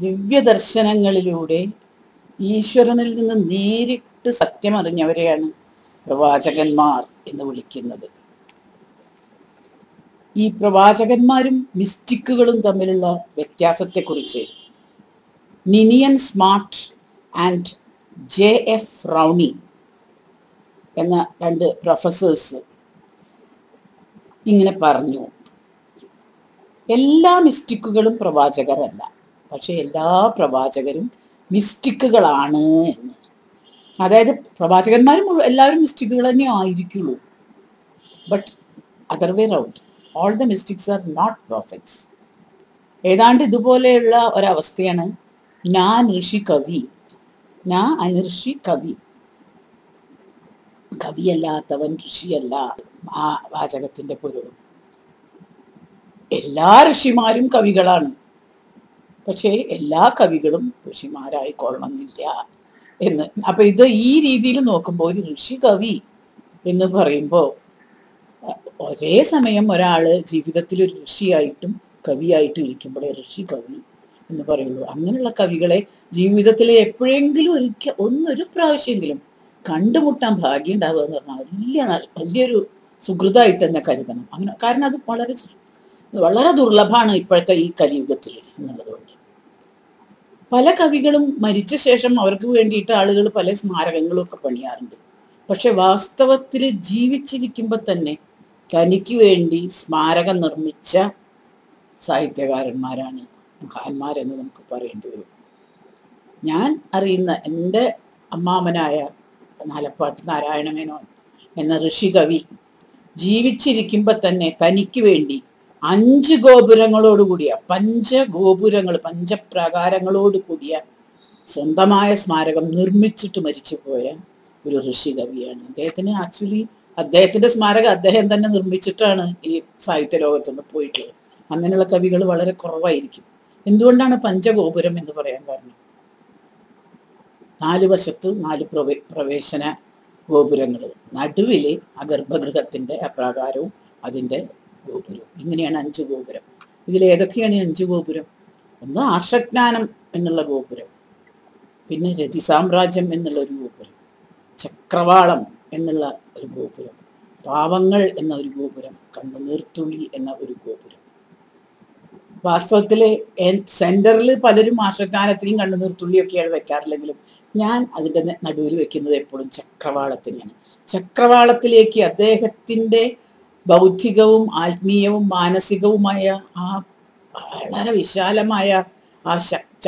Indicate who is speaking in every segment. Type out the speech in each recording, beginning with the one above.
Speaker 1: ദിവ്യദർശനങ്ങളിലൂടെ ഈശ്വരനിൽ നിന്ന് നേരിട്ട് സത്യമറിഞ്ഞവരെയാണ് പ്രവാചകന്മാർ എന്ന് വിളിക്കുന്നത്. ഈ പ്രവാചകന്മാരും മിസ്റ്റിക്കുകളും തമ്മിലുള്ള വ്യത്യാസത്തെക്കുറിച്ച് Ninian Smart and J F Rowney എന്ന രണ്ട് പ്രൊഫസേഴ്സ് ഇങ്ങനെ പറഞ്ഞു എല്ലാ മിസ്റ്റിക്കുകളും പ്രവാചകരല്ല. പക്ഷെ എല്ലാ പ്രവാചകരും മിസ്റ്റിക്കുകളാണ് എന്ന്. അതായത് പ്രവാചകന്മാരും എല്ലാവരും മിസ്റ്റിക്കുകൾ തന്നെ ആയിരിക്കുള്ളൂ. But other way round all the mystics are not prophets ഏതാണ്ട് ഇതുപോലെയുള്ള ഒരവസ്ഥയാണ് ഞാൻ ഋഷി കവി ഞാൻ അനിർഷി കവി. കവിയല്ലാത്തവൻ ഋഷിയല്ല ആ വാചകത്തിന്റെ പൊരുളും എല്ലാ ഋഷിമാരും കവികളാണ്. പക്ഷേ എല്ലാ കവികളും ഋഷിമാരായിക്കൊള്ളണമെന്നില്ല എന്ന്. അപ്പൊ ഇത് ഈ രീതിയിൽ നോക്കുമ്പോൾ ഒരു ഋഷി കവി എന്ന് പറയുമ്പോൾ ഒരേ സമയം ഒരാൾ ജീവിതത്തിൽ ഒരു ഋഷിയായിട്ടും കവിയായിട്ടും ഇരിക്കുമ്പോഴേ ഋഷി കവി എന്ന് പറയുള്ളൂ. അങ്ങനെയുള്ള കവികളെ ജീവിതത്തിൽ എപ്പോഴെങ്കിലും ഒരിക്കൽ ഒന്നൊരു പ്രാവശ്യമെങ്കിലും കണ്ടുമുട്ടാൻ ഭാഗ്യം ഉണ്ടാവുക എന്ന് പറഞ്ഞാൽ വലിയ വലിയൊരു സുഹൃതമായിട്ട് തന്നെ കരുതണം. അങ്ങനെ കാരണം അത് വളരെ വളരെ ദുർലഭമാണ് ഇപ്പോഴത്തെ ഈ കലിയുഗത്തിൽ എന്നുള്ളതുകൊണ്ട് പല കവികളും മരിച്ച ശേഷം അവർക്ക് വേണ്ടിയിട്ട് ആളുകൾ പല സ്മാരകങ്ങളും ഒക്കെ പണിയാറുണ്ട്. പക്ഷെ വാസ്തവത്തിൽ ജീവിച്ചിരിക്കുമ്പോൾ തന്നെ തനിക്ക് വേണ്ടി സ്മാരകം നിർമ്മിച്ച സാഹിത്യകാരന്മാരാണ് മഹാന്മാരെന്ന് നമുക്ക് പറയേണ്ടി വരും. ഞാൻ അറിയുന്ന എന്റെ അമ്മാമനായ നാലപ്പാട്ട് നാരായണമേനോൻ എന്ന ഋഷികവി ജീവിച്ചിരിക്കുമ്പോൾ തന്നെ തനിക്ക് വേണ്ടി അഞ്ച് ഗോപുരങ്ങളോട് കൂടിയ പഞ്ചഗോപുരങ്ങൾ പഞ്ചപ്രകാരങ്ങളോട് കൂടിയ സ്വന്തമായ സ്മാരകം നിർമ്മിച്ചിട്ട് മരിച്ചുപോയ ഒരു ഋഷി കവിയാണ്. അദ്ദേഹത്തിന് ആക്ച്വലി അദ്ദേഹത്തിന്റെ സ്മാരകം അദ്ദേഹം തന്നെ നിർമ്മിച്ചിട്ടാണ് ഈ സാഹിത്യ ലോകത്തുനിന്ന് പോയിട്ടുള്ളത് അങ്ങനെയുള്ള കവികൾ വളരെ കുറവായിരിക്കും. എന്തുകൊണ്ടാണ് പഞ്ചഗോപുരം എന്ന് പറയാൻ കാരണം? നാല് വശത്ത് നാല് പ്രവേ പ്രവേശന ഗോപുരങ്ങൾ നടുവിലെ ആ ഗർഭഗൃഹത്തിന്റെ അപ്രകാരവും അതിന്റെ ഗോപുരവും ഇങ്ങനെയാണ് അഞ്ച് ഗോപുരം. ഇതിൽ ഏതൊക്കെയാണ് ഈ അഞ്ച് ഗോപുരം? ഒന്ന് ആർഷജ്ഞാനം എന്നുള്ള ഗോപുരം. പിന്നെ രതി സാമ്രാജ്യം എന്നുള്ള ഒരു ഗോപുരം. ചക്രവാളം എന്നുള്ള ഒരു ഗോപുരം. പാവങ്ങൾ എന്ന ഒരു ഗോപുരം. കണ്ണുനീർത്തുള്ളി എന്ന ഒരു ഗോപുരം. വാസ്തവത്തിൽ സെന്ററിൽ പലരും ആർഷജ്ഞാനത്തിനും കണ്ണുനീർത്തുള്ളിയൊക്കെയാണ് വെക്കാറില്ലെങ്കിലും ഞാൻ അതിന്റെ നടുവിൽ വെക്കുന്നത് എപ്പോഴും ചക്രവാളത്തിനെയാണ്. ചക്രവാളത്തിലേക്ക് അദ്ദേഹത്തിന്റെ ബൗദ്ധികവും ആത്മീയവും മാനസികവുമായ ആ വളരെ വിശാലമായ ആ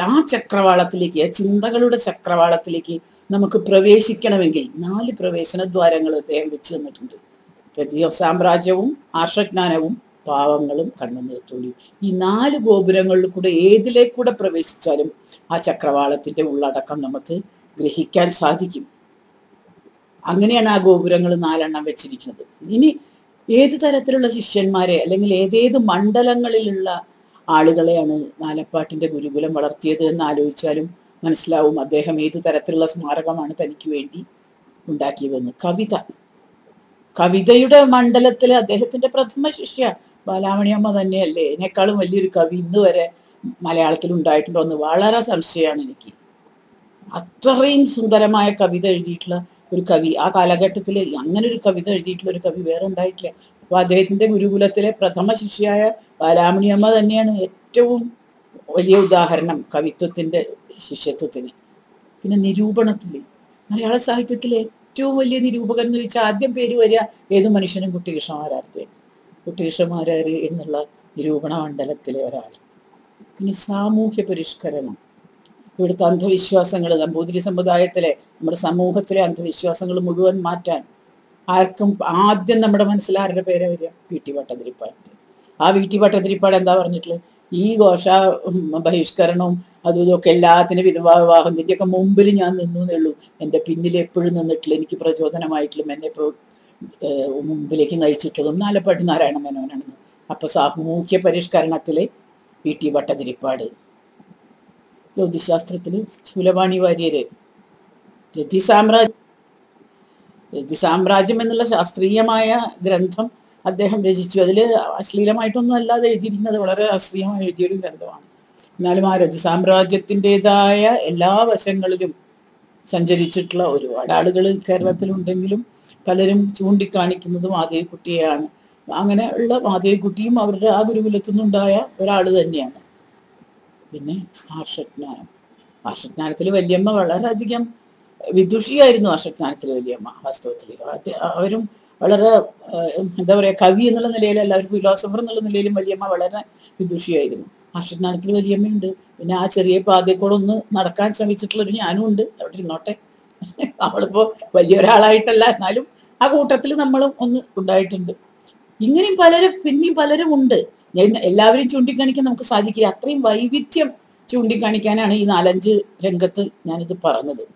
Speaker 1: ആ ചക്രവാളത്തിലേക്ക് ആ ചിന്തകളുടെ ചക്രവാളത്തിലേക്ക് നമുക്ക് പ്രവേശിക്കണമെങ്കിൽ നാല് പ്രവേശന ദ്വാരങ്ങൾ അദ്ദേഹം വെച്ച് തന്നിട്ടുണ്ട്. രതിയ സാമ്രാജ്യവും ആർഷജ്ഞാനവും പാവങ്ങളും കണ്ണുനീർത്തുള്ളി ഈ നാല് ഗോപുരങ്ങളിൽ കൂടെ ഏതിലേക്കൂടെ പ്രവേശിച്ചാലും ആ ചക്രവാളത്തിന്റെ ഉള്ളടക്കം നമുക്ക് ഗ്രഹിക്കാൻ സാധിക്കും. അങ്ങനെയാണ് ആ ഗോപുരങ്ങൾ നാലെണ്ണം വെച്ചിരിക്കുന്നത്. ഇനി ഏത് തരത്തിലുള്ള ശിഷ്യന്മാരെ അല്ലെങ്കിൽ ഏതേത് മണ്ഡലങ്ങളിലുള്ള ആളുകളെയാണ് നാലപ്പാട്ടിന്റെ ഗുരുകുലം വളർത്തിയത് എന്ന് ആലോചിച്ചാലും മനസ്സിലാവും അദ്ദേഹം ഏത് തരത്തിലുള്ള സ്മാരകമാണ് തനിക്ക് വേണ്ടി ഉണ്ടാക്കിയതെന്ന്. കവിത. കവിതയുടെ മണ്ഡലത്തിൽ അദ്ദേഹത്തിന്റെ പ്രഥമ ശിഷ്യ ബാലാമണിയമ്മ തന്നെയല്ലേ? എന്നെക്കാളും വലിയൊരു കവി ഇന്ന് വരെ മലയാളത്തിൽ ഉണ്ടായിട്ടുണ്ടോ എന്ന് വളരെ സംശയമാണ് എനിക്ക്. അത്രയും സുന്ദരമായ കവിത എഴുതിയിട്ടുള്ള ഒരു കവി. ആ കാലഘട്ടത്തിൽ അങ്ങനെ ഒരു കവിത എഴുതിയിട്ടുള്ള ഒരു കവി വേറെ ഉണ്ടായിട്ടില്ല. അപ്പൊ അദ്ദേഹത്തിന്റെ ഗുരുകുലത്തിലെ പ്രഥമ ശിഷ്യയായ ബാലാമണിയമ്മ തന്നെയാണ് ഏറ്റവും വലിയ ഉദാഹരണം കവിത്വത്തിന്റെ ശിഷ്യത്വത്തിന്. പിന്നെ നിരൂപണത്തിൽ മലയാള സാഹിത്യത്തിലെ ഏറ്റവും വലിയ നിരൂപകൻ എന്ന് ചോദിച്ചാൽ ആദ്യം പേര് വരിക ഏത് മനുഷ്യനും കുട്ടികൃഷ്ണമാരാരുടെ കുട്ടികൃഷ്ണമാരാർ എന്നുള്ള നിരൂപണ മണ്ഡലത്തിലെ ഒരാൾ പിന്നെ സാമൂഹ്യ പരിഷ്കരണം. ഇവിടുത്തെ അന്ധവിശ്വാസങ്ങൾ നമ്പൂതിരി സമുദായത്തിലെ നമ്മുടെ സമൂഹത്തിലെ അന്ധവിശ്വാസങ്ങൾ മുഴുവൻ മാറ്റാൻ ആർക്കും ആദ്യം നമ്മുടെ മനസ്സിൽ ആരുടെ പേരെ വരിക? വി ടി ആ വി ടി എന്താ പറഞ്ഞിട്ടുള്ളത്? ഈ ഘോഷ ബഹിഷ്കരണവും അതും ഇതൊക്കെ എല്ലാത്തിനും വിധവാ വിവാഹം ഇതിന്റെയൊക്കെ മുമ്പിൽ ഞാൻ നിന്നു എന്നുള്ളൂ. എന്റെ പിന്നിൽ എപ്പോഴും നിന്നിട്ടില്ല. എനിക്ക് പ്രചോദനമായിട്ടുള്ള എന്നെ മുമ്പിലേക്ക് നയിച്ചിട്ടുള്ളതും നാലപ്പാട്ട് നാരായണ മേനോനാണെന്ന്. അപ്പൊ സാമൂഹ്യ പരിഷ്കരണത്തിലെ വി ടി ജ്യോതിശാസ്ത്രത്തിൽ ശൂലപാണി വാര്യര്. രതി സാമ്രാജ്യം രതി സാമ്രാജ്യം എന്നുള്ള ശാസ്ത്രീയമായ ഗ്രന്ഥം അദ്ദേഹം രചിച്ചു. അതിൽ അശ്ലീലമായിട്ടൊന്നും അല്ലാതെ എഴുതിയിരിക്കുന്നത് വളരെ അശ്ലീലമായി എഴുതിയൊരു ഗ്രന്ഥമാണ്. എന്നാലും ആ രതി സാമ്രാജ്യത്തിന്റെതായ എല്ലാ വശങ്ങളിലും സഞ്ചരിച്ചിട്ടുള്ള ഒരുപാട് ആളുകൾ കേരളത്തിലുണ്ടെങ്കിലും പലരും ചൂണ്ടിക്കാണിക്കുന്നത് മാധവിക്കുട്ടിയെയാണ് അങ്ങനെ ഉള്ള മാധവിക്കുട്ടിയും അവരുടെ ആ ഗുരുകുലത്തിൽ നിന്നുണ്ടായ ഒരാൾ തന്നെയാണ്. പിന്നെ ആർഷജ്ഞാനം ആർഷജ്ഞാനത്തിൽ വല്യമ്മ വളരെയധികം വിദുഷിയായിരുന്നു ആർഷജ്ഞാനത്തിൽ വല്യമ്മ വാസ്തവത്തിൽ അവരും വളരെ എന്താ പറയുക കവി എന്നുള്ള നിലയിൽ എല്ലാവരും ഫിലോസഫർ എന്നുള്ള നിലയിലും വല്യമ്മ വളരെ വിദുഷിയായിരുന്നു. ആർഷജ്ഞാനത്തിൽ വല്യമ്മയുണ്ട്. പിന്നെ ആ ചെറിയ പാതയിൽ ഒന്ന് നടക്കാൻ ശ്രമിച്ചിട്ടുള്ളൊരു ഞാനും ഉണ്ട് അവിടെ ഇരുന്നോട്ടെ. വലിയ വലിയൊരാളായിട്ടല്ല. എന്നാലും ആ കൂട്ടത്തിൽ നമ്മളും ഒന്ന് ഉണ്ടായിട്ടുണ്ട്. ഇങ്ങനെയും പലരും പിന്നെയും പലരും ഉണ്ട് എല്ലാവരും ചൂണ്ടിക്കാണിക്കാൻ നമുക്ക് സാധിക്കില്ല. അത്രയും വൈവിധ്യം ചൂണ്ടിക്കാണിക്കാനാണ് ഈ നാലഞ്ച് രംഗത്ത് ഞാനിത് പറഞ്ഞത്.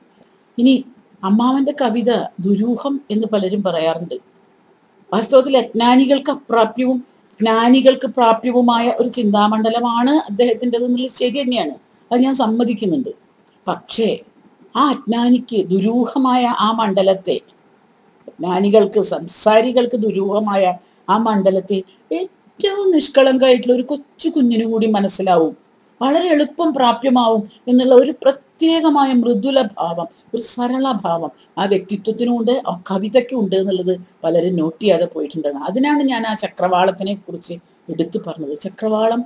Speaker 1: ഇനി അമ്മാവന്റെ കവിത ദുരൂഹം എന്ന് പലരും പറയാറുണ്ട്. വാസ്തവത്തിൽ അജ്ഞാനികൾക്ക് അപ്രാപ്യവും ജ്ഞാനികൾക്ക് പ്രാപ്യവുമായ ഒരു ചിന്താമണ്ഡലമാണ് അദ്ദേഹത്തിന്റെത് എന്നുള്ളത് ശരി തന്നെയാണ്. അത് ഞാൻ സമ്മതിക്കുന്നുണ്ട്. പക്ഷേ ആ അജ്ഞാനിക്ക് ദുരൂഹമായ ആ മണ്ഡലത്തെ ജ്ഞാനികൾക്ക് സംസാരികൾക്ക് ദുരൂഹമായ ആ മണ്ഡലത്തെ ഏറ്റവും നിഷ്കളങ്കമായിട്ടുള്ള ഒരു കൊച്ചു കുഞ്ഞിനു കൂടി മനസ്സിലാവും. വളരെ എളുപ്പം പ്രാപ്യമാവും എന്നുള്ള ഒരു പ്രത്യേകമായ മൃദുല ഭാവം ഒരു സരള ഭാവം ആ വ്യക്തിത്വത്തിനുണ്ട് ആ കവിതയ്ക്കും ഉണ്ട് എന്നുള്ളത് പലരും നോട്ട് ചെയ്യാതെ പോയിട്ടുണ്ടാകും അതിനാണ് ഞാൻ ആ ചക്രവാളത്തിനെ കുറിച്ച് എടുത്തു പറഞ്ഞത്. ചക്രവാളം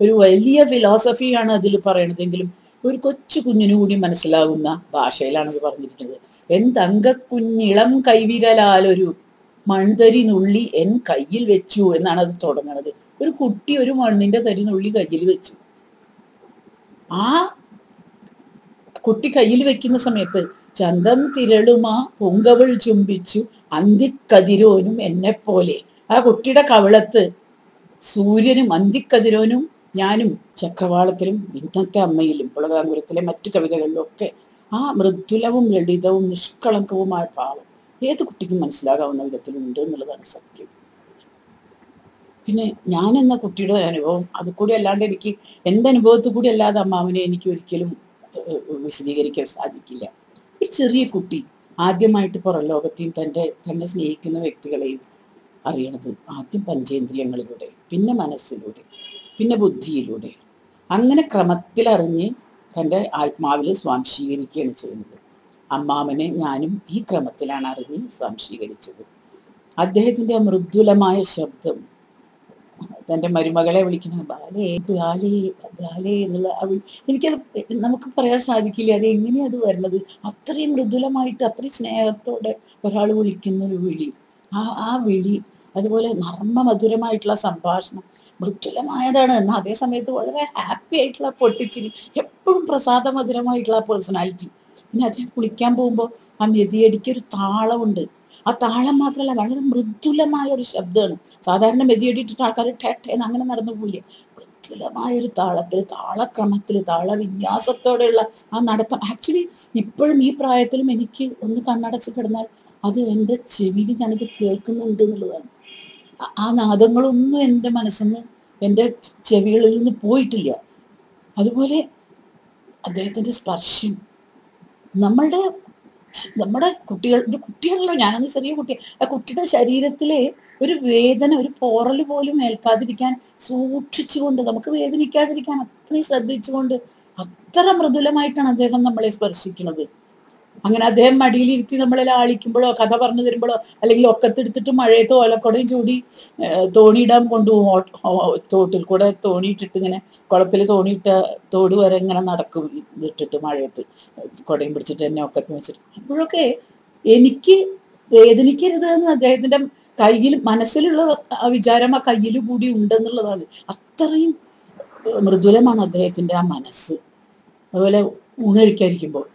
Speaker 1: ഒരു വലിയ ഫിലോസഫിയാണ് അതിൽ പറയണതെങ്കിലും ഒരു കൊച്ചു കുഞ്ഞിനു കൂടി മനസ്സിലാകുന്ന ഭാഷയിലാണ് അത് പറഞ്ഞിരിക്കുന്നത്. എന്തങ്ക കുഞ്ഞിളം കൈവിരലാലൊരു മൺതരി നുള്ളി എൻ കയ്യിൽ വെച്ചു എന്നാണ് അത് തുടങ്ങുന്നത് ഒരു കുട്ടി ഒരു മണ്ണിന്റെ തരി നുള്ളി കയ്യിൽ വെച്ചു. ആ കുട്ടി കയ്യിൽ വെക്കുന്ന സമയത്ത് ചന്തം തിരളുമാ പൊങ്കവൾ ചുംബിച്ചു അന്തിക്കതിരോനും എന്നെ പോലെ ആ കുട്ടിയുടെ കവിളത്ത് സൂര്യനും അന്തിക്കതിരോനും ഞാനും ചക്രവാളത്തിലും ഇന്നത്തെ അമ്മയിലും പുളകാങ്കുരത്തിലെ മറ്റു കവിതകളിലും ഒക്കെ ആ മൃദുലവും ലളിതവും നിഷ്കളങ്കവുമായ ഭാവം ഏത് കുട്ടിക്കും മനസ്സിലാകാവുന്ന വിധത്തിലുണ്ട് എന്നുള്ളതാണ് സത്യം. പിന്നെ ഞാൻ എന്ന കുട്ടിയുടെ അനുഭവം അത് കൂടി അല്ലാണ്ട് എനിക്ക് എന്റെ അനുഭവത്തിൽ കൂടി അല്ലാതെ അമ്മാവനെ എനിക്ക് ഒരിക്കലും വിശദീകരിക്കാൻ സാധിക്കില്ല. ഒരു ചെറിയ കുട്ടി ആദ്യമായിട്ട് പുറം ലോകത്തെയും തന്റെ തന്നെ സ്നേഹിക്കുന്ന വ്യക്തികളെയും അറിയണത് ആദ്യം പഞ്ചേന്ദ്രിയങ്ങളിലൂടെ പിന്നെ മനസ്സിലൂടെ പിന്നെ ബുദ്ധിയിലൂടെ. അങ്ങനെ ക്രമത്തിലറിഞ്ഞ് തന്റെ ആത്മാവിൽ സ്വാംശീകരിക്കുകയാണ് ചെയ്യുന്നത്. അമ്മാവനെ ഞാനും ഈ ക്രമത്തിലാണ് അറിഞ്ഞ് സ്വാംശീകരിച്ചത്. അദ്ദേഹത്തിന്റെ മൃദുലമായ ശബ്ദം തന്റെ മരുമകളെ വിളിക്കുന്ന ബാലേ ബാലേ ബാലേ എന്നുള്ള എനിക്കത് നമുക്ക് പറയാൻ സാധിക്കില്ല. അത് എങ്ങനെയാണ് അത് വരുന്നത്? അത്രയും മൃദുലമായിട്ട് അത്രയും സ്നേഹത്തോടെ ഒരാൾ വിളിക്കുന്ന ഒരു വിളി. ആ ആ വിളി അതുപോലെ നർമ്മ മധുരമായിട്ടുള്ള സംഭാഷണം മൃദുലമായതാണ്. എന്നാൽ അതേ സമയത്ത് വളരെ ഹാപ്പി ആയിട്ടുള്ള പൊട്ടിച്ചിരി എപ്പോഴും പ്രസാദ മധുരമായിട്ടുള്ള പേഴ്സണാലിറ്റി പിന്നെ അദ്ദേഹം കുളിക്കാൻ പോകുമ്പോൾ ആ മെതിയടിക്ക് ഒരു താളമുണ്ട് ആ താളം മാത്രമല്ല വളരെ മൃദുലമായ ഒരു ശബ്ദമാണ്. സാധാരണ മെതിയടിയിട്ടിട്ട് ആൾക്കാർ ഠേന്ന് അങ്ങനെ നടന്നു പോയില്ല മൃദുലമായ ഒരു താളത്തിൽ താളക്രമത്തിൽ താളവിന്യാസത്തോടെയുള്ള ആ നടത്തം. ആക്ച്വലി ഇപ്പോഴും ഈ പ്രായത്തിലും എനിക്ക് ഒന്ന് കണ്ണടച്ച് കിടന്നാൽ അത് എന്റെ ചെവിയിൽ ഞാനത് കേൾക്കുന്നുണ്ട് എന്നുള്ളതാണ്. ആ- നാദങ്ങളൊന്നും എന്റെ മനസ്സിൽ എന്റെ ചെവികളിൽ നിന്ന് പോയിട്ടില്ല. അതുപോലെ അദ്ദേഹത്തിന്റെ സ്പർശം നമ്മളുടെ നമ്മുടെ കുട്ടികൾ ഒരു കുട്ടിയാണല്ലോ ഞാനന്ന് ചെറിയ കുട്ടി ആ കുട്ടിയുടെ ശരീരത്തിലെ ഒരു വേദന ഒരു പോറൽ പോലും ഏൽക്കാതിരിക്കാൻ സൂക്ഷിച്ചുകൊണ്ട് നമുക്ക് വേദനിക്കാതിരിക്കാൻ അത്രയും ശ്രദ്ധിച്ചുകൊണ്ട് അത്ര മൃദുലമായിട്ടാണ് അദ്ദേഹം നമ്മളെ സ്പർശിക്കുന്നത്. അങ്ങനെ അദ്ദേഹം മടിയിലിരുത്തി നമ്മളെ ലാളിക്കുമ്പോഴോ കഥ പറഞ്ഞു തരുമ്പോഴോ അല്ലെങ്കിൽ ഒക്കത്തെടുത്തിട്ട് മഴയത്ത് ഓലക്കുടയും ചൂടി തോണിയിടാൻ കൊണ്ടുപോകും തോട്ടിൽ കൂടെ തോണിയിട്ടിട്ട് ഇങ്ങനെ കുളത്തിൽ തോണിയിട്ട തോട് വരെ ഇങ്ങനെ നടക്കും. ഇട്ടിട്ട് മഴയത്ത് കുടയും പിടിച്ചിട്ട് എന്നെ ഒക്കത്ത് വെച്ചിട്ട്. അപ്പോഴൊക്കെ എനിക്ക് വേദനിക്കരുത് എന്ന് അദ്ദേഹത്തിന്റെ കയ്യിൽ മനസ്സിലുള്ള ആ വിചാരം ആ കയ്യിൽ കൂടി ഉണ്ടെന്നുള്ളതാണ്. അത്രയും മൃദുലമാണ് അദ്ദേഹത്തിന്റെ ആ മനസ്സ്. അതുപോലെ ഊണഴിക്കാതിരിക്കുമ്പോൾ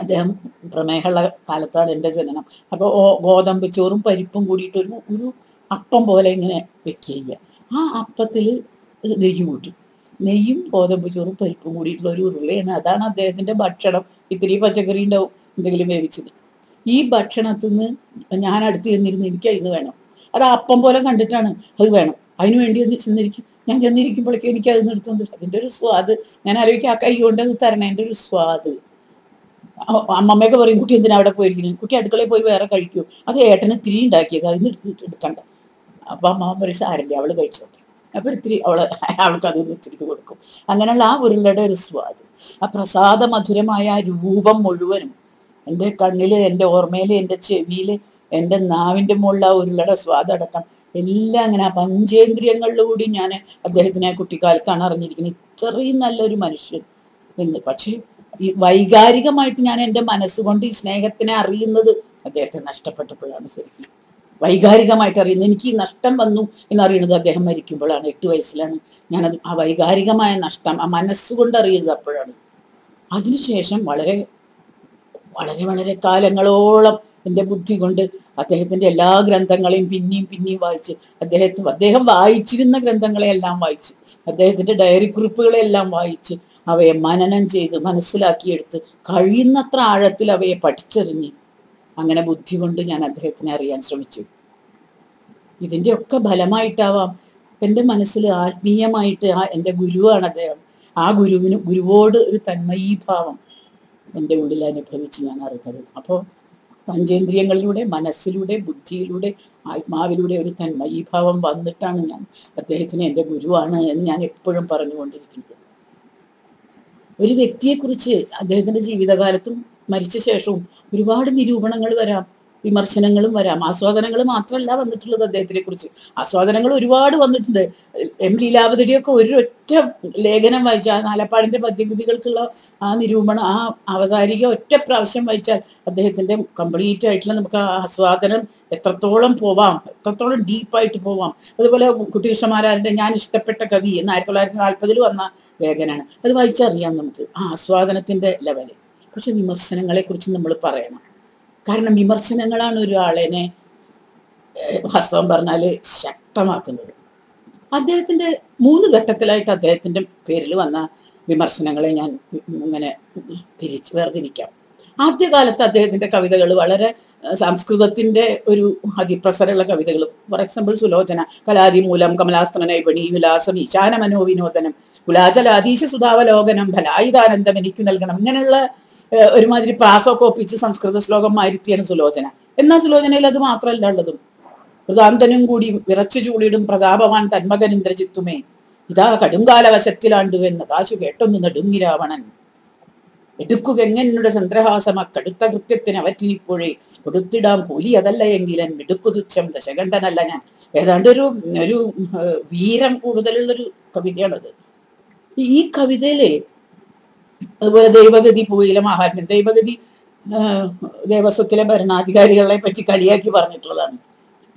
Speaker 1: അദ്ദേഹം പ്രമേഹമുള്ള കാലത്താണ് എന്റെ ജനനം. അപ്പോൾ ഗോതമ്പ് ചോറും പരിപ്പും കൂടിയിട്ട് ഒരു ഒരു അപ്പം പോലെ ഇങ്ങനെ വെക്കുക ആ അപ്പത്തിൽ നെയ്യ് കൂട്ടും. നെയ്യും ഗോതമ്പ് ചോറും പരിപ്പും കൂടിയിട്ടുള്ള ഒരു ഉരുളയാണ്. അതാണ് അദ്ദേഹത്തിന്റെ ഭക്ഷണം. ഇത്തിരി പച്ചക്കറി ഉണ്ടാവും എന്തെങ്കിലും വേവിച്ചത്. ഈ ഭക്ഷണത്തിൽ നിന്ന് ഞാൻ അടുത്ത് ചെന്നിരുന്ന് എനിക്ക് അതിന് വേണം. അത് അപ്പം പോലെ കണ്ടിട്ടാണ് അത് വേണം. അതിനു വേണ്ടി ഒന്ന് ചെന്നിരിക്കും. ഞാൻ ചെന്നിരിക്കുമ്പോഴേക്കും എനിക്ക് അതിന് എടുത്തുകൊണ്ട്. അതിന്റെ ഒരു സ്വാദ്. ഞാൻ ആലോചിക്കും ആ കൈ കൊണ്ട് അത് തരണേന്റെ ഒരു സ്വാദ്. അമ്മമ്മയൊക്കെ പറയും കുട്ടി എന്തിനാ അവിടെ പോയിരിക്കുന്നു? കുട്ടി അടുക്കളയിൽ പോയി വേറെ കഴിക്കൂ. അത് ഏട്ടന് തിരി ഉണ്ടാക്കിയത് അതിന് എടുക്കണ്ട. അപ്പൊ അമ്മ പറയും സാരല്ലേ അവൾ കഴിച്ചോട്ടെ. അപ്പൊ ഇത്തിരി അവൾ അവൾക്ക് അത് ഇത്തിരി കൊടുക്കും. അങ്ങനെയുള്ള ആ ഉരുളയുടെ ഒരു സ്വാദ്. ആ പ്രസാദ മധുരമായ ആ രൂപം മുഴുവനും എന്റെ കണ്ണിൽ എന്റെ ഓർമ്മയിൽ എന്റെ ചെവിയിൽ എന്റെ നാവിന്റെ മുകളിൽ ആ ഉരുളയുടെ സ്വാദടക്കം എല്ലാം അങ്ങനെ ആ പഞ്ചേന്ദ്രിയങ്ങളിലൂടി ഞാൻ അദ്ദേഹത്തിനെ കുട്ടിക്കാലത്താണ് അറിഞ്ഞിരിക്കുന്നത്. ഇത്രയും നല്ലൊരു മനുഷ്യൻ എന്ന്. പക്ഷേ ഈ വൈകാരികമായിട്ട് ഞാൻ എന്റെ മനസ്സുകൊണ്ട് ഈ സ്നേഹത്തിനെ അറിയുന്നത് അദ്ദേഹത്തെ നഷ്ടപ്പെട്ടപ്പോഴാണ് ശരിക്കും. വൈകാരികമായിട്ട് അറിയുന്നത്. എനിക്ക് ഈ നഷ്ടം വന്നു എന്നറിയുന്നത് അദ്ദേഹം മരിക്കുമ്പോഴാണ്. എട്ട് വയസ്സിലാണ് ഞാനത് ആ വൈകാരികമായ നഷ്ടം ആ മനസ്സുകൊണ്ട് അറിയുന്നത് അപ്പോഴാണ്. അതിനുശേഷം വളരെ വളരെ വളരെ കാലങ്ങളോളം എന്റെ ബുദ്ധി കൊണ്ട് അദ്ദേഹത്തിന്റെ എല്ലാ ഗ്രന്ഥങ്ങളെയും പിന്നെയും പിന്നെയും വായിച്ച് അദ്ദേഹത്തെ അദ്ദേഹം വായിച്ചിരുന്ന ഗ്രന്ഥങ്ങളെയെല്ലാം വായിച്ച് അദ്ദേഹത്തിന്റെ ഡയറി കുറിപ്പുകളെല്ലാം വായിച്ച് അവയെ മനനം ചെയ്ത് മനസ്സിലാക്കിയെടുത്ത് കഴിയുന്നത്ര ആഴത്തിൽ അവയെ പഠിച്ചെറിഞ്ഞ് അങ്ങനെ ബുദ്ധി കൊണ്ട് ഞാൻ അദ്ദേഹത്തിനെ അറിയാൻ ശ്രമിച്ചു. ഇതിന്റെയൊക്കെ ഫലമായിട്ടാവാം എന്റെ മനസ്സിൽ ആത്മീയമായിട്ട് ആ എന്റെ ഗുരുവാണ് അദ്ദേഹം. ആ ഗുരുവിന് ഗുരുവോട് ഒരു തന്മയീഭാവം എന്റെ ഉള്ളിൽ അനുഭവിച്ച് ഞാൻ അറിഞ്ഞത്. അപ്പോൾ പഞ്ചേന്ദ്രിയങ്ങളിലൂടെ മനസ്സിലൂടെ ബുദ്ധിയിലൂടെ ആത്മാവിലൂടെ ഒരു തന്മയീഭാവം വന്നിട്ടാണ് ഞാൻ അദ്ദേഹത്തിന് എന്റെ ഗുരുവാണ് എന്ന് ഞാൻ എപ്പോഴും പറഞ്ഞുകൊണ്ടിരിക്കുന്നത്. ഒരു വ്യക്തിയെക്കുറിച്ച് അദ്ദേഹത്തിന്റെ ജീവിതകാലത്തും മരിച്ച ശേഷവും ഒരുപാട് നിരൂപണങ്ങൾ വരാം. വിമർശനങ്ങളും വരാം. ആസ്വാദനങ്ങൾ മാത്രമല്ല വന്നിട്ടുള്ളത് അദ്ദേഹത്തിനെ കുറിച്ച് ആസ്വാദനങ്ങൾ ഒരുപാട് വന്നിട്ടുണ്ട്. എം ലീലാവതിരിയൊക്കെ ഒരൊറ്റ ലേഖനം വായിച്ചാൽ നാലപ്പാടിന്റെ പദ്യകൃതികൾക്കുള്ള ആ നിരൂപണം ആ അവതാരിക ഒറ്റ പ്രാവശ്യം വായിച്ചാൽ അദ്ദേഹത്തിന്റെ കംപ്ലീറ്റ് ആയിട്ടുള്ള നമുക്ക് ആ ആസ്വാദനം എത്രത്തോളം പോവാം എത്രത്തോളം ഡീപ്പായിട്ട് പോവാം. അതുപോലെ കുട്ടികൃഷ്ണമാരാരുടെ ഞാൻ ഇഷ്ടപ്പെട്ട കവി എന്ന് ആയിരത്തി തൊള്ളായിരത്തി നാൽപ്പതിൽ വന്ന ലേഖനാണ്. അത് വായിച്ചറിയാം നമുക്ക് ആ ആസ്വാദനത്തിന്റെ ലെവൽ പക്ഷെ വിമർശനങ്ങളെ കുറിച്ച് നമ്മൾ പറയണം. കാരണം വിമർശനങ്ങളാണ് ഒരാളിനെ വാസ്തവം പറഞ്ഞാൽ ശക്തമാക്കുന്നത്. അദ്ദേഹത്തിന്റെ മൂന്ന് ഘട്ടത്തിലായിട്ട് അദ്ദേഹത്തിന്റെ പേരിൽ വന്ന വിമർശനങ്ങളെ ഞാൻ ഇങ്ങനെ തിരിച്ച് വേർതിരിക്കാം. ആദ്യകാലത്ത് അദ്ദേഹത്തിന്റെ കവിതകൾ വളരെ സംസ്കൃതത്തിന്റെ ഒരു അതിപ്രസരമുള്ള കവിതകൾ ഫോർ എക്സാമ്പിൾ സുലോചന കലാതിമൂലം കമലാസ്ത്രനൈപണി വിലാസം ഈശാന മനോവിനോദനം കുലാചലാതീശ സുധാവലോകനം ഫലായുധാനന്ദം എനിക്ക് നൽകണം. ഇങ്ങനെയുള്ള ഒരുമാതിരി പ്രാസൊക്കെ ഒപ്പിച്ച് സംസ്കൃത ശ്ലോകം മാരുത്തിയാണ് സുലോചന. എന്നാൽ സുലോചനയിൽ അത് മാത്രമല്ല ഉള്ളതും. കൃതാന്തനും കൂടി വിറച്ചു ചൂളിടും പ്രതാപവാൻ തന്മകൻ ഇന്ദ്രജിത്തുമേ. ഇതാ കടുങ്കാലവശത്തിലാണ്ടുവെന്ന് കാശു കേട്ടൊന്നു നെടുങ്ങി രാവണൻ എടുക്കുക എങ്ങനെ ചന്ദ്രഹാസം കടുത്ത കൃത്യത്തിന് അവറ്റിനിപ്പോഴേ. കൊടുത്തിടാം കൂലി അതല്ല എങ്കിലൻ മിടുക്കുതുച്ഛം ദശകണ്ഠനല്ല ഞാൻ. ഏതാണ്ട് ഒരു ഒരു വീരം കൂടുതലുള്ളൊരു കവിതയാണത്. ഈ കവിതയിലെ അതുപോലെ ദൈവഗതി പുകയിലെ മഹാത്മ്യം. ദൈവഗതി ദേവസ്വത്തിലെ ഭരണാധികാരികളെ പറ്റി കളിയാക്കി പറഞ്ഞിട്ടുള്ളതാണ്.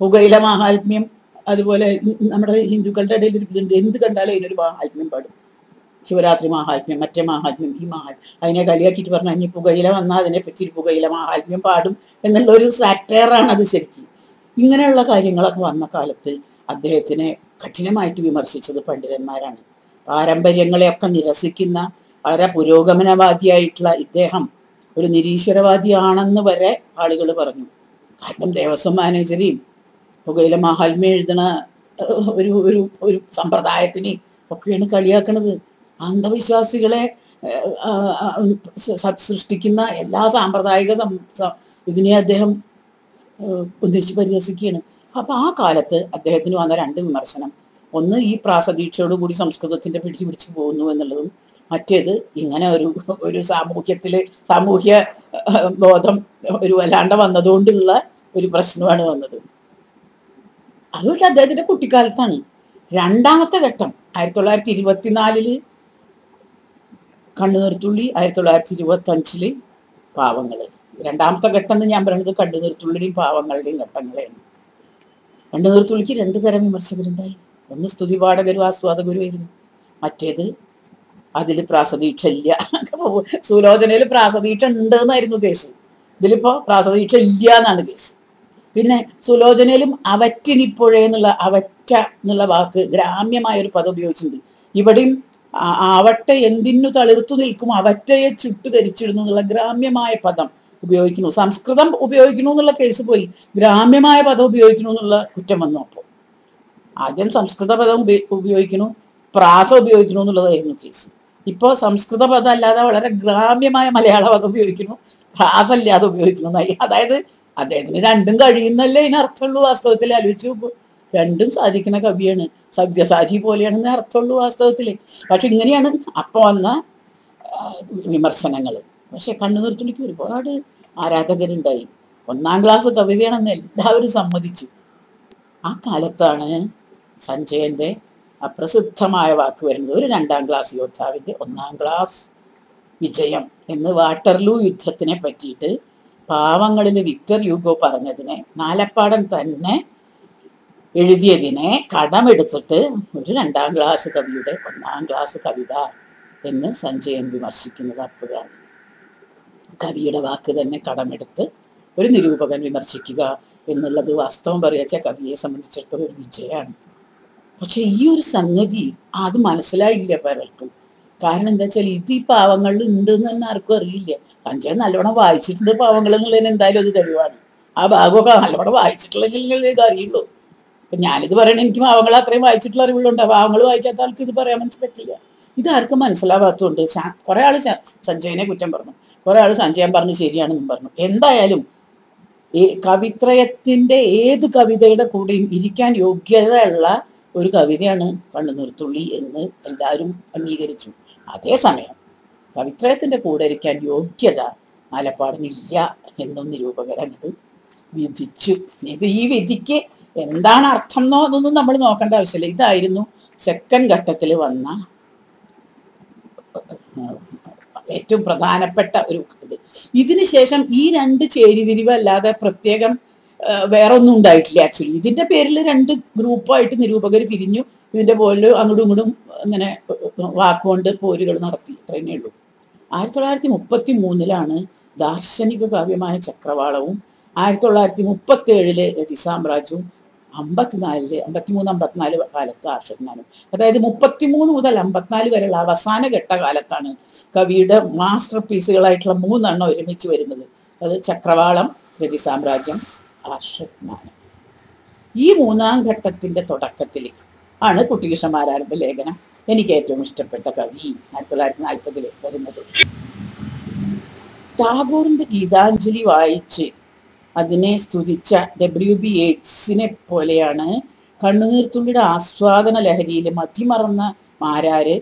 Speaker 1: പുകയില മഹാത്മ്യം അതുപോലെ നമ്മുടെ ഹിന്ദുക്കളുടെ ഇടയിൽ ഒരു ഇതുണ്ട്. എന്ത് കണ്ടാലും അതിനൊരു മഹാത്മ്യം പാടും. ശിവരാത്രി മഹാത്മ്യം മറ്റേ മഹാത്മ്യം ഈ മഹാത്മ്യം അതിനെ കളിയാക്കിയിട്ട് പറഞ്ഞാൽ ഇനി പുകയില വന്നാൽ അതിനെ പറ്റി പുകയില മഹാത്മ്യം പാടും എന്നുള്ള ഒരു സാറ്റയറാണ് അത് ശരിക്കും. ഇങ്ങനെയുള്ള കാര്യങ്ങളൊക്കെ വന്ന കാലത്ത് അദ്ദേഹത്തിനെ കഠിനമായിട്ട് വിമർശിച്ചത് പണ്ഡിതന്മാരാണ്. പാരമ്പര്യങ്ങളെയൊക്കെ നിരസിക്കുന്ന വളരെ പുരോഗമനവാദിയായിട്ടുള്ള ഇദ്ദേഹം ഒരു നിരീശ്വരവാദിയാണെന്ന് വരെ ആളുകൾ പറഞ്ഞു. കാരണം ദേവസ്വം മാനേജരെയും പുകയില മഹാത്മ എഴുതണ ഒരു ഒരു ഒരു സമ്പ്രദായത്തിനെ ഒക്കെയാണ് കളിയാക്കണത്. അന്ധവിശ്വാസികളെ സൃഷ്ടിക്കുന്ന എല്ലാ സാമ്പ്രദായിക ഇതിനെ അദ്ദേഹം ഉദ്ദേശിച്ച് പരിഹസിക്കുകയാണ്. അപ്പൊ ആ കാലത്ത് അദ്ദേഹത്തിന് വന്ന രണ്ട് വിമർശനം. ഒന്ന് ഈ പ്രാസദീക്ഷയോടുകൂടി സംസ്കൃതത്തിന്റെ പിടിച്ചു പിടിച്ചു പോകുന്നു എന്നുള്ളതും മറ്റേത് ഇങ്ങനെ ഒരു ഒരു സാമൂഹ്യത്തിൽ സാമൂഹ്യ ബോധം ഒരു വല്ലാണ്ട് വന്നതുകൊണ്ടുള്ള ഒരു പ്രശ്നമാണ് വന്നത്. അത് പക്ഷെ അദ്ദേഹത്തിന്റെ കുട്ടിക്കാലത്താണ്. രണ്ടാമത്തെ ഘട്ടം ആയിരത്തി തൊള്ളായിരത്തി ഇരുപത്തിനാലിൽ കണ്ണുനിർത്തുള്ളി ആയിരത്തി തൊള്ളായിരത്തി ഇരുപത്തി അഞ്ചിൽ രണ്ടാമത്തെ ഘട്ടം എന്ന് ഞാൻ പറയുന്നത് കണ്ണുനിർത്തുള്ളിയുടെയും പാവങ്ങളുടെയും ഘട്ടങ്ങളെയാണ്. കണ്ണുനിർത്തുള്ളിക്ക് രണ്ടു തരം വിമർശകരുണ്ടായി. ഒന്ന് സ്തുതിപാഠകരും ആസ്വാദകരുമായിരുന്നു. മറ്റേത് അതിൽ പ്രാസദീക്ഷ ഇല്ല സുലോചനയിൽ പ്രാസദീക്ഷ ഉണ്ട് എന്നായിരുന്നു കേസ്. ഇതിലിപ്പോ പ്രാസദീക്ഷ ഇല്ല എന്നാണ് കേസ്. പിന്നെ സുലോചനയിലും അവറ്റിനിപ്പുഴ എന്നുള്ള അവറ്റ എന്നുള്ള വാക്ക് ഗ്രാമ്യമായ ഒരു പദം ഉപയോഗിച്ചിട്ടുണ്ട്. ഇവിടെയും ആവട്ടെ എന്തിനു തളിർത്തു നിൽക്കും അവറ്റയെ ചുട്ടു ധരിച്ചിടുന്നു എന്നുള്ള ഗ്രാമ്യമായ പദം ഉപയോഗിക്കുന്നു. സംസ്കൃതം ഉപയോഗിക്കുന്നു എന്നുള്ള കേസ് പോയി. ഗ്രാമ്യമായ പദം ഉപയോഗിക്കുന്നു എന്നുള്ള കുറ്റം വന്നു അപ്പോൾ. ആദ്യം സംസ്കൃത പദം ഉപയോഗിക്കുന്നു പ്രാസ ഉപയോഗിക്കുന്നു എന്നുള്ളതായിരുന്നു കേസ്. ഇപ്പോൾ സംസ്കൃത പദം അല്ലാതെ വളരെ ഗ്രാമ്യമായ മലയാള പദം ഉപയോഗിക്കുന്നു. അല്ലാതെ ഉപയോഗിക്കുന്നു അതായത് അദ്ദേഹത്തിന് രണ്ടും കഴിയുന്നല്ലേ ഇതിനർത്ഥമുള്ളൂ വാസ്തവത്തിൽ. ആലോചിച്ച് നോക്കൂ. രണ്ടും സാധിക്കുന്ന കവിയാണ്. സവ്യസാചി പോലെയാണെന്ന് അർത്ഥമുള്ളൂ വാസ്തവത്തിൽ. പക്ഷെ ഇങ്ങനെയാണ് അപ്പൊ വന്ന വിമർശനങ്ങൾ പക്ഷെ കണ്ണു കണ്ണുനീർത്തുള്ളിക്ക് ഒരുപാട് ആരാധകരുണ്ടായി. ഒന്നാം ക്ലാസ് കവിതയാണെന്ന് എല്ലാവരും സമ്മതിച്ചു. ആ കാലത്താണ് സഞ്ജയന്റെ അപ്രസിദ്ധമായ വാക്ക് വരുന്നത് ഒരു രണ്ടാം ക്ലാസ് യോദ്ധാവിന്റെ ഒന്നാം ക്ലാസ് വിജയം എന്ന് വാട്ടർലൂ യുദ്ധത്തിനെ പറ്റിയിട്ട് പാവങ്ങളിൽ വിക്ടർ യൂഗോ പറഞ്ഞതിനെ നാലപ്പാടൻ തന്നെ എഴുതിയതിനെ കടമെടുത്തിട്ട് ഒരു രണ്ടാം ക്ലാസ് കവിയുടെ ഒന്നാം ക്ലാസ് കവിത എന്ന് സഞ്ജയൻ വിമർശിക്കുന്നത് അപ്പോഴാണ്. കവിയുടെ വാക്ക് തന്നെ കടമെടുത്ത് ഒരു നിരൂപകൻ വിമർശിക്കുക എന്നുള്ളത് വാസ്തവം പറയാച്ച കവിയെ സംബന്ധിച്ചിടത്തോളം ഒരു വിജയമാണ്. പക്ഷെ ഈ ഒരു സംഗതി അത് മനസ്സിലായില്ല പലർക്കും. കാരണം എന്താ വെച്ചാൽ ഇത് ഈ പാവങ്ങളിൽ ഉണ്ട് എന്ന് തന്നെ ആർക്കും അറിയില്ല. പഞ്ചായ നല്ലോണം വായിച്ചിട്ടുണ്ട് പാവങ്ങൾ എന്നുള്ളതിന് എന്തായാലും അത് തെളിവാണ്. ആ ഭാഗമൊക്കെ നല്ലോണം വായിച്ചിട്ടുള്ളെങ്കിൽ ഇത് അറിയുള്ളൂ. അപ്പൊ ഞാനിത് പറയണ എനിക്ക് പാവങ്ങൾ അത്രയും വായിച്ചിട്ടുള്ള അറിവുകളുണ്ട് പാവങ്ങൾ വായിക്കാത്ത ആൾക്ക് ഇത് പറയാൻ മനസ്സിലാക്കില്ല ഇതാർക്കും മനസ്സിലാവാത്തതുകൊണ്ട് ശാ- കുറെ ശ- സഞ്ജയനെ കുറ്റം പറഞ്ഞു. കുറെ ആൾ സഞ്ജയൻ പറഞ്ഞു ശരിയാണെന്നും പറഞ്ഞു. എന്തായാലും കവിത്രയത്തിന്റെ ഏത് കവിതയുടെ കൂടെയും ഇരിക്കാൻ യോഗ്യതയുള്ള ഒരു കവിതയാണ് കണ്ണുനിർത്തുള്ളി എന്ന് എല്ലാവരും അംഗീകരിച്ചു. അതേസമയം കവിത്രയത്തിന്റെ കൂടെ ഇരിക്കാൻ യോഗ്യത ആലപ്പാടിനില്ല എന്നും നിരൂപകരങ്ങത് വിധിച്ചു. ഇത് ഈ വിധിക്ക് എന്താണ് അർത്ഥം എന്നോ അതൊന്നും നമ്മൾ നോക്കേണ്ട ആവശ്യമില്ല. ഇതായിരുന്നു സെക്കൻഡ് ഘട്ടത്തിൽ വന്ന ഏറ്റവും പ്രധാനപ്പെട്ട ഒരു ഇത്. ഇതിനുശേഷം ഈ രണ്ട് ചേരിതിരിവ് അല്ലാതെ പ്രത്യേകം വേറെ ഒന്നും ഉണ്ടായിട്ടില്ല ആക്ച്വലി ഇതിന്റെ പേരിൽ രണ്ട് ഗ്രൂപ്പായിട്ട് നിരൂപകർ തിരിഞ്ഞു. ഇതിന്റെ പോലെ അങ്ങോട്ടും ഇങ്ങോട്ടും ഇങ്ങനെ വാക്കുകൊണ്ട് പോരുകൾ നടത്തി. ഇത്രയേ ഉള്ളൂ. ആയിരത്തി തൊള്ളായിരത്തി മുപ്പത്തി മൂന്നിലാണ് ദാർശനിക കാവ്യമായ ചക്രവാളവും ആയിരത്തി തൊള്ളായിരത്തി മുപ്പത്തി ഏഴിൽ രതിസാമ്രാജ്യവും അമ്പത്തിനാലിൽ അമ്പത്തിമൂന്ന് അമ്പത്തിനാല് കാലത്ത് ആശ്വനാനും അതായത് മുപ്പത്തിമൂന്ന് മുതൽ അമ്പത്തിനാല് വരെയുള്ള അവസാന ഘട്ട കാലത്താണ് കവിയുടെ മാസ്റ്റർ പീസുകളായിട്ടുള്ള മൂന്നെണ്ണം ഒരുമിച്ച് വരുന്നത്. അത് ചക്രവാളം രതിസാമ്രാജ്യം ആശ്വനാനം ഈ മൂന്നാം ഘട്ടത്തിന്റെ തുടക്കത്തിൽ ആണ് കുട്ടികൃഷ്ണമാരാരംഭ ലേഖനം എനിക്ക് ഏറ്റവും ഇഷ്ടപ്പെട്ട കവി ആയിരത്തി തൊള്ളായിരത്തി നാൽപ്പതിൽ വരുന്നത്. ടാഗോറിന്റെ ഗീതാഞ്ജലി വായിച്ച് അതിനെ സ്തുതിച്ച ഡബ്ല്യു ബി എയ്റ്റ്സിനെ പോലെയാണ് കണ്ണുനീർത്തുള്ളിയുടെ ആസ്വാദന ലഹരിയിൽ മതിമറന്ന മാരാര്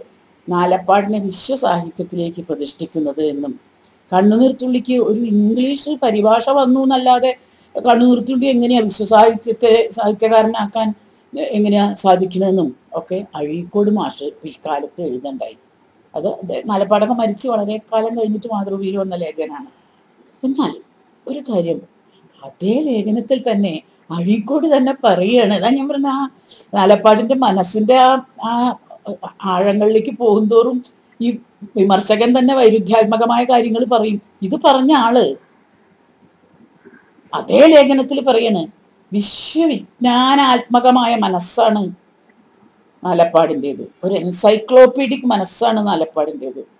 Speaker 1: നാലപ്പാടിനെ വിശ്വസാഹിത്യത്തിലേക്ക് പ്രതിഷ്ഠിക്കുന്നത് എന്നും കണ്ണുനീർത്തുള്ളിക്ക് ഒരു ഇംഗ്ലീഷ് പരിഭാഷ വന്നു എന്നല്ലാതെ കണ്ണുനീർത്തുള്ളി എങ്ങനെയാ വിശ്വസാഹിത്യത്തെ സാഹിത്യകാരനാക്കാൻ എങ്ങനെയാ സാധിക്കണമെന്നും ഒക്കെ അഴീക്കോട് മാഷ് പിൽക്കാലത്ത് എഴുതണ്ടായി. അത് മലപ്പാടൊക്കെ മരിച്ച് വളരെ കാലം കഴിഞ്ഞിട്ട് മാതൃഭൂമിയിൽ വന്ന ലേഖനാണ് എന്നാൽ ഒരു കാര്യം അതേ ലേഖനത്തിൽ തന്നെ അഴീക്കോട് തന്നെ പറയുകയാണ് അതാ ഞാൻ പറഞ്ഞ ആ നാലപ്പാടിന്റെ മനസ്സിന്റെ ആ ആ ആഴങ്ങളിലേക്ക് പോകുന്തോറും ഈ വിമർശകൻ തന്നെ വൈരുദ്ധ്യാത്മകമായ കാര്യങ്ങൾ പറയും. ഇത് പറഞ്ഞ ആൾ അതേ ലേഖനത്തിൽ പറയാണ് വിശ്വവിജ്ഞാനാത്മകമായ മനസ്സാണ് നാലപ്പാടിന്റെത്. ഒരു എൻസൈക്ലോപീഡിക് മനസ്സാണ് നാലപ്പാടിന്റെത്.